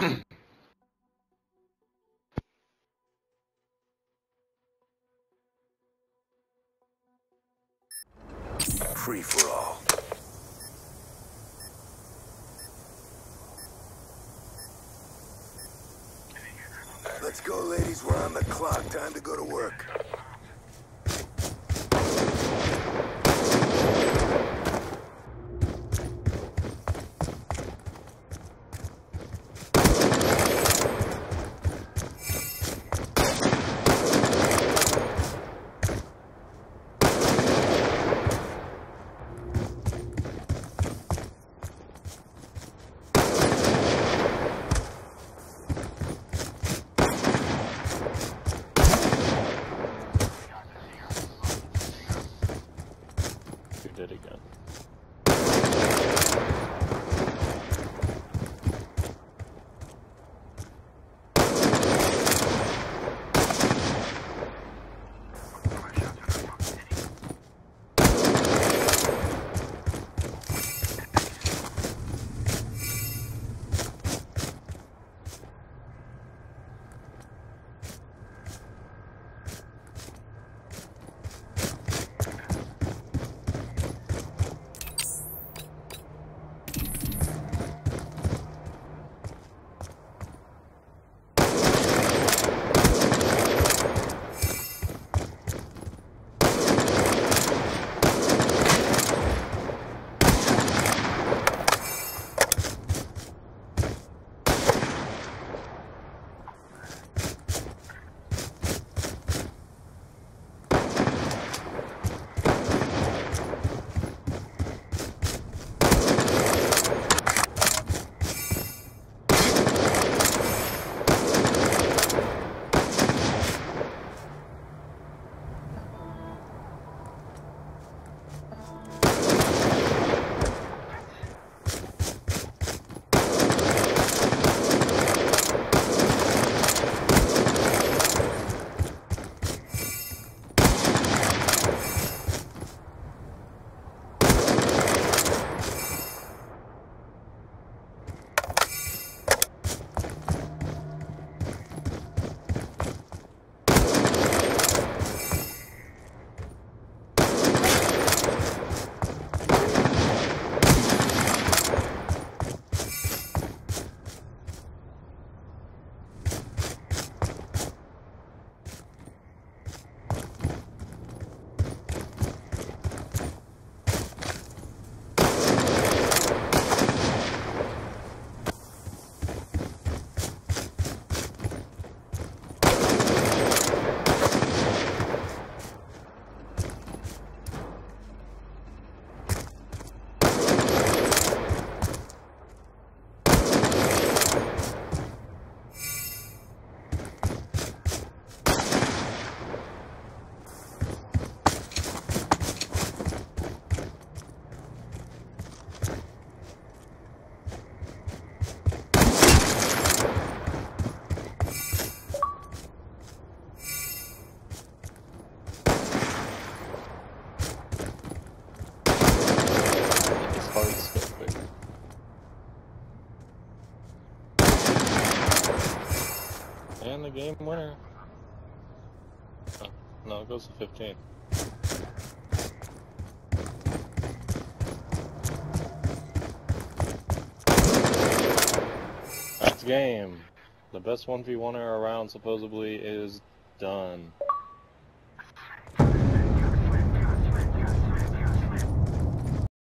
Free for all. Let's go, ladies. We're on the clock. Time to go to work. Did again. And the game winner. Oh, no, it goes to 15. That's game. The best 1v1er around supposedly is done.